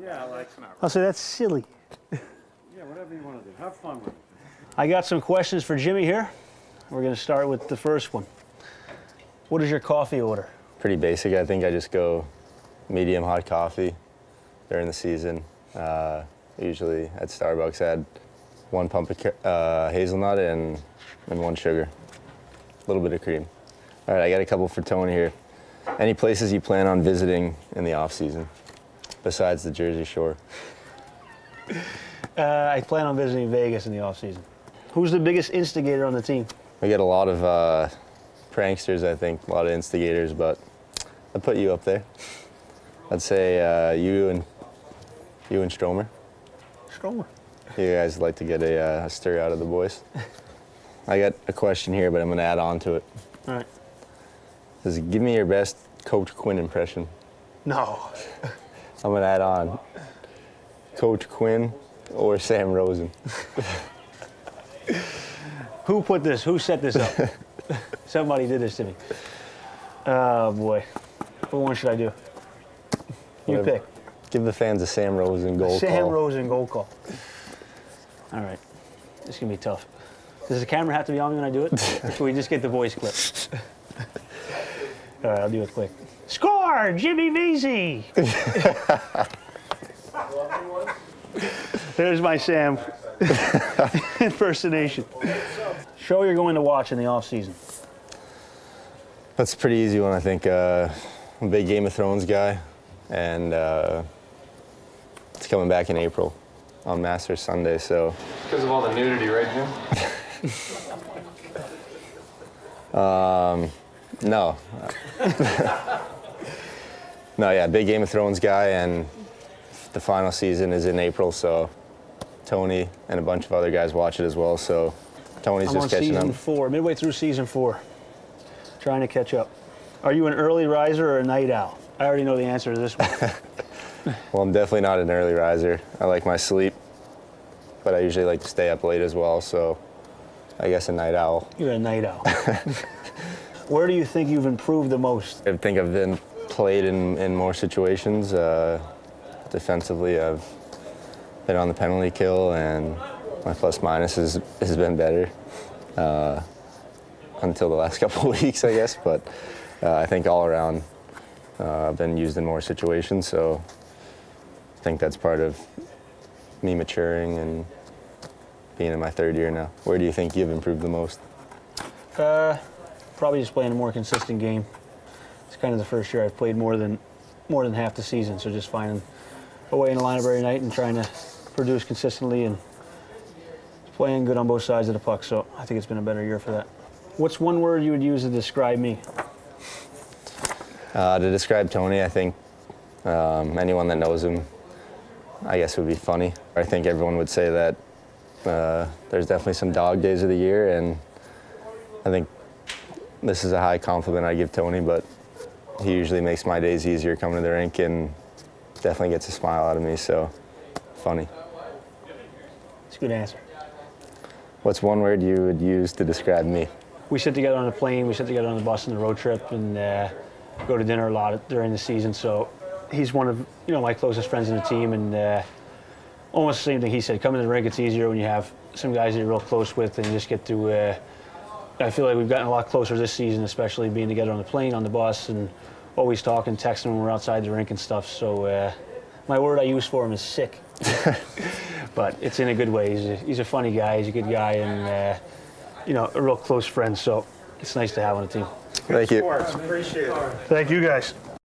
Yeah, I like, I'll say that's silly. yeah, whatever you want to do. Have fun with it. I got some questions for Jimmy here. We're going to start with the first one. What is your coffee order? Pretty basic. I think I just go medium hot coffee during the season. Uh, usually at Starbucks, I had one pump of uh, hazelnut and, and one sugar, a little bit of cream. All right, I got a couple for Tony here. Any places you plan on visiting in the off season besides the Jersey Shore? Uh, I plan on visiting Vegas in the off season. Who's the biggest instigator on the team? We get a lot of uh, pranksters, I think, a lot of instigators, but I'd put you up there. I'd say uh, you and you and Stromer. Stromer. You guys like to get a, uh, a stir out of the boys. I got a question here, but I'm going to add on to it. All right. Says, give me your best Coach Quinn impression. No. I'm going to add on Coach Quinn or Sam Rosen. Who put this? Who set this up? Somebody did this to me. Oh boy. What one should I do? You Whatever. pick. Give the fans a Sam Rosen goal Sam call. Sam Rosen goal call. All right. This is gonna be tough. Does the camera have to be on me when I do it? or should we just get the voice clip? All right, I'll do it quick. Score, Jimmy Vesey. There's my Sam impersonation. Show you're going to watch in the off season. That's a pretty easy one, I think. Uh, I'm a big Game of Thrones guy, and uh, it's coming back in April on Masters Sunday, so Because of all the nudity, right, Jim? Um, no. no, yeah, big Game of Thrones guy, and the final season is in April, so Tony and a bunch of other guys watch it as well. So Tony's I'm on just catching season up. four, midway through season four. Trying to catch up. Are you an early riser or a night owl? I already know the answer to this one. Well, I'm definitely not an early riser. I like my sleep, but I usually like to stay up late as well. So I guess a night owl. You're a night owl. Where do you think you've improved the most? I think I've been played in, in more situations. Uh, defensively, I've been on the penalty kill, and my plus minus has, has been better uh, until the last couple weeks, I guess. But uh, I think all around, uh, I've been used in more situations. So I think that's part of me maturing and being in my third year now. Where do you think you've improved the most? Uh, probably just playing a more consistent game. It's kind of the first year I've played more than more than half the season, so just finding a way in the lineup every night and trying to produce consistently and playing good on both sides of the puck. So I think it's been a better year for that. What's one word you would use to describe me? Uh, to describe Tony, I think um, anyone that knows him, I guess would be funny. I think everyone would say that uh, there's definitely some dog days of the year, and I think this is a high compliment I give Tony, but he usually makes my days easier coming to the rink and definitely gets a smile out of me, so funny. It's a good answer. What's one word you would use to describe me? we sit together on the plane, we sit together on the bus on the road trip, and uh, go to dinner a lot during the season. So he's one of you know my closest friends in the team, and uh, almost the same thing he said. Coming to the rink, it's easier when you have some guys that you're real close with, and you just get to. Uh, I feel like we've gotten a lot closer this season, especially being together on the plane, on the bus, and always talking, texting when we're outside the rink and stuff. So uh, my word I use for him is sick, but it's in a good way. He's a, he's a funny guy. He's a good guy, and uh, you know a real close friend. So it's nice to have on the team. Thank you. Appreciate it. Thank you guys.